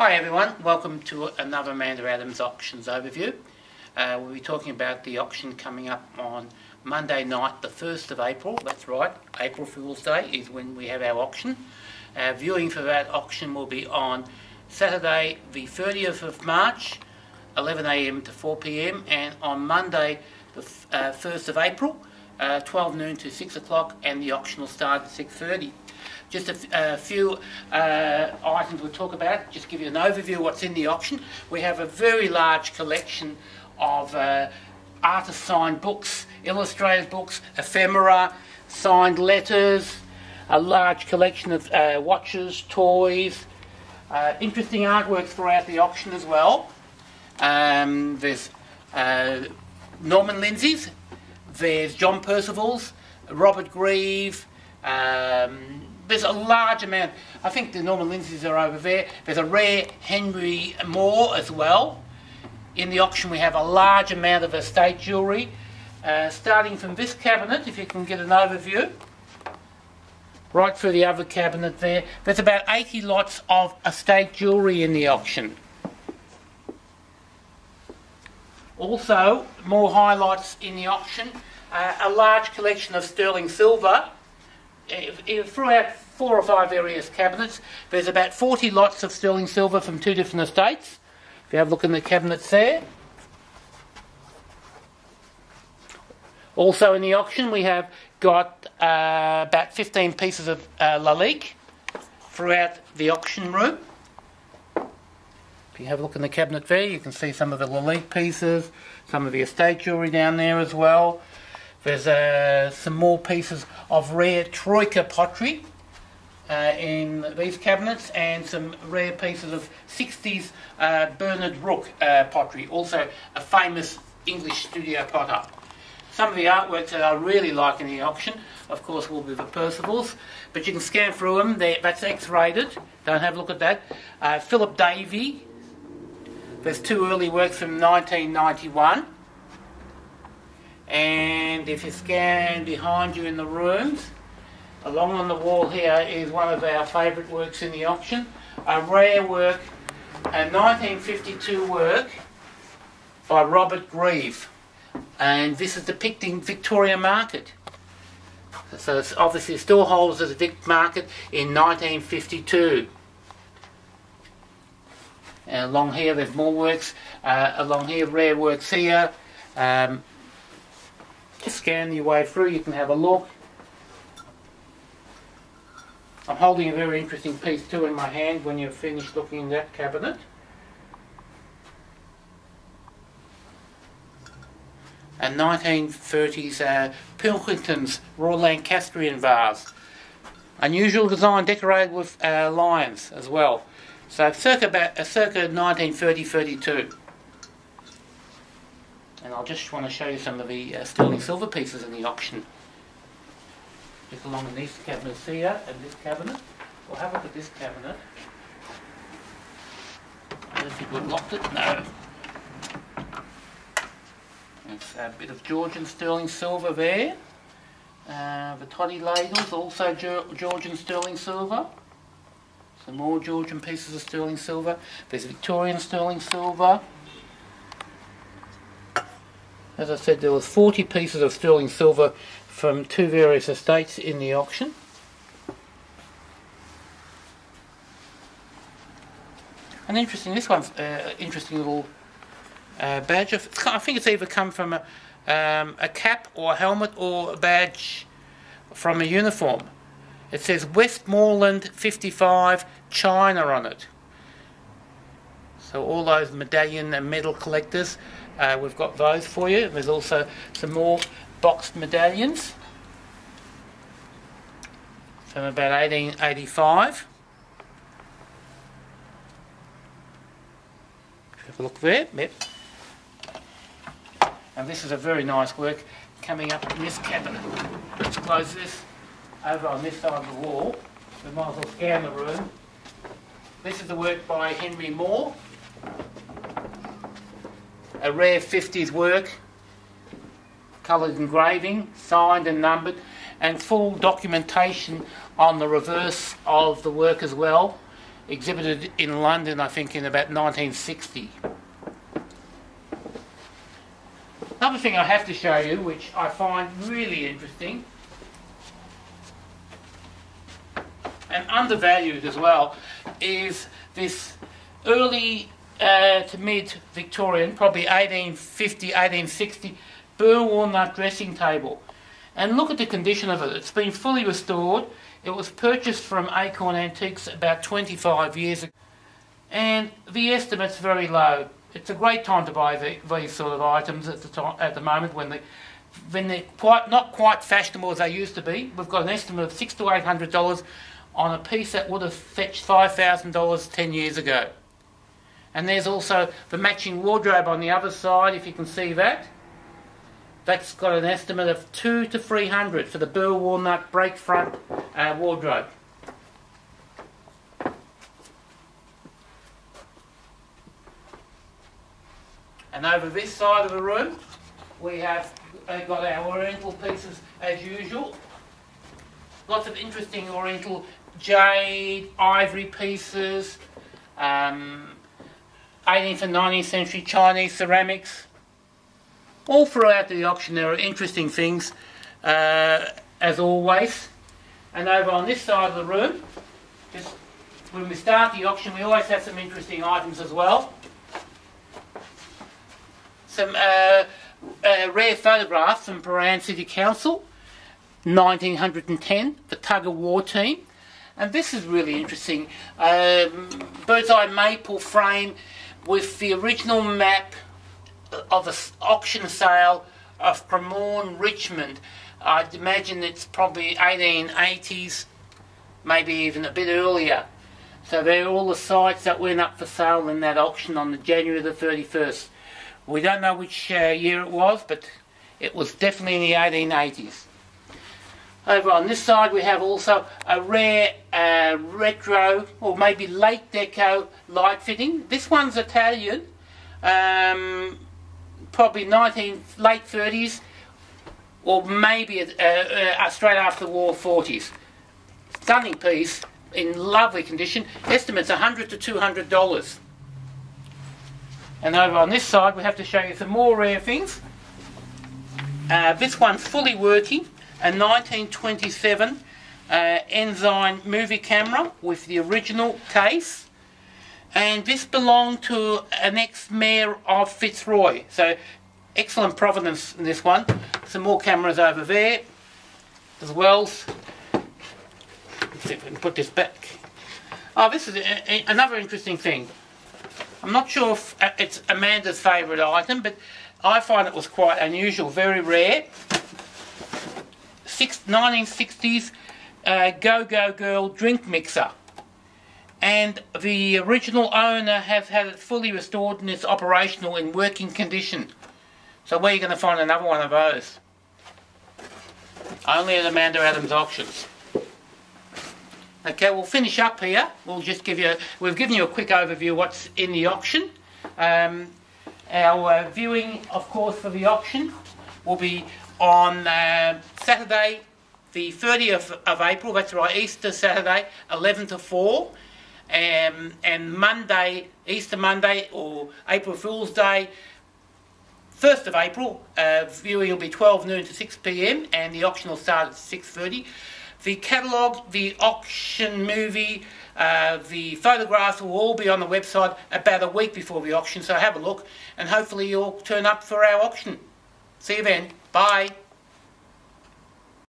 Hi everyone, welcome to another Amanda Addams Auctions overview. Uh, we'll be talking about the auction coming up on Monday night, the 1st of April. That's right, April Fool's Day is when we have our auction. Uh, viewing for that auction will be on Saturday, the 30th of March, 11am to 4pm, and on Monday, the uh, 1st of April, uh, 12 noon to 6 o'clock, and the auction will start at 6.30. Just a, few uh, items we'll talk about, just give you an overview of what's in the auction. We have a very large collection of uh, artist signed books, illustrated books, ephemera, signed letters, a large collection of uh, watches, toys, uh, interesting artworks throughout the auction as well. Um, there's uh, Norman Lindsay's, there's John Perceval's, Robert Grieve, um, there's a large amount. I think the Norman Lindsays are over there. There's a rare Henry Moore as well. In the auction we have a large amount of estate jewellery. Uh, starting from this cabinet, if you can get an overview, right through the other cabinet there, there's about 80 lots of estate jewellery in the auction. Also, more highlights in the auction, uh, a large collection of sterling silver throughout four or five various cabinets, there's about 40 lots of sterling silver from two different estates. If you have a look in the cabinets there. Also in the auction we have got uh, about 15 pieces of uh, Lalique throughout the auction room. You have a look in the cabinet there, you can see some of the Lalique pieces, some of the estate jewellery down there as well. There's uh, some more pieces of rare Troika pottery uh, in these cabinets and some rare pieces of 60s uh, Bernard Rooke uh, pottery, also a famous English studio potter. Some of the artworks that I really like in the auction, of course, will be the Percevals, but you can scan through them. They're, that's X-rated. Don't have a look at that. Uh, Philip Davey. There's two early works from 1991. And if you scan behind you in the rooms, along on the wall here is one of our favourite works in the auction, a rare work, a 1952 work by Robert Grieve. And this is depicting Victoria Market. So it's obviously still holds as a Vic Market in 1952. And along here there's more works, uh, along here rare works here, um, just scan your way through, you can have a look. I'm holding a very interesting piece too in my hand when you've finished looking in that cabinet. A 1930s uh, Pilkington's Royal Lancastrian vase. Unusual design decorated with uh, lions as well. So circa, about, uh, circa 1930-32. And I'll just want to show you some of the uh, sterling silver pieces in the auction. Just along in these cabinets here and this cabinet. We'll have a look at this cabinet. I don't think we've locked it. No. It's a bit of Georgian sterling silver there. Uh, the toddy ladles, also Georgian sterling silver. Some more Georgian pieces of sterling silver. There's Victorian sterling silver. As I said, there was 40 pieces of sterling silver from two various estates in the auction. And interesting, this one's uh, interesting little uh, badge. Of, I think it's either come from a, um, a cap or a helmet or a badge from a uniform. It says Westmoreland 55 China on it. So all those medallion and medal collectors uh, we've got those for you. There's also some more boxed medallions from about 1885. Have a look there. Yep. And this is a very nice work coming up in this cabinet. Let's close this over on this side of the wall. We might as well scan the room. This is the work by Henry Moore a rare 50s work, coloured engraving, signed and numbered, and full documentation on the reverse of the work as well. exhibited in London, I think, in about 1960. Another thing I have to show you, which I find really interesting, and undervalued as well, is this early uh, to mid Victorian, probably 1850, 1860, burr walnut dressing table. And look at the condition of it. It's been fully restored. It was purchased from Acorn Antiques about 25 years ago. And the estimate's very low. It's a great time to buy the, these sort of items at the, time, at the moment when, they, when they're quite, not quite fashionable as they used to be. We've got an estimate of six to eight hundred dollars on a piece that would have fetched five thousand dollars ten years ago. And there's also the matching wardrobe on the other side, if you can see that. That's got an estimate of two to three hundred for the burr walnut break front uh, wardrobe. And over this side of the room, we have uh, got our oriental pieces as usual. Lots of interesting oriental jade, ivory pieces, um, 18th and 19th century Chinese ceramics. All throughout the auction there are interesting things, uh, as always. And over on this side of the room, just when we start the auction, we always have some interesting items as well. Some uh, uh, rare photographs from Prahran City Council, 1910, the tug of war team. And this is really interesting. Um, bird's eye maple frame with the original map of an auction sale of Cremorne, Richmond. I'd imagine it's probably 1880s, maybe even a bit earlier. So they're all the sites that went up for sale in that auction on the January the 31st. We don't know which uh, year it was, but it was definitely in the 1880s. Over on this side we have also a rare uh, retro or maybe late deco light fitting. This one's Italian, um, probably 19 late 30s or maybe uh, uh, straight after the war 40s. Stunning piece in lovely condition. Estimates 100 to 200 dollars. And over on this side we have to show you some more rare things. Uh, this one's fully working a 1927 uh, Ensign movie camera with the original case. And this belonged to an ex-mayor of Fitzroy. So excellent provenance in this one. Some more cameras over there as well. Let's see if we can put this back. Oh, this is a, a, another interesting thing. I'm not sure if uh, it's Amanda's favourite item, but I find it was quite unusual, very rare. 1960s uh, Go Go Girl drink mixer. And the original owner has had it fully restored and it's operational in working condition. So where are you going to find another one of those? Only at Amanda Addams Auctions. Okay, we'll finish up here. We'll just give you, we've given you a quick overview of what's in the auction. Um, our uh, viewing, of course, for the auction will be on uh, Saturday, the 30th of April, that's right, Easter Saturday, 11 to 4, um, and Monday, Easter Monday, or April Fool's Day, 1st of April, uh, viewing will be 12 noon to 6 p.m. and the auction will start at 6.30. The catalogue, the auction movie, uh, the photographs will all be on the website about a week before the auction, so have a look and hopefully you'll turn up for our auction. See you then. Bye.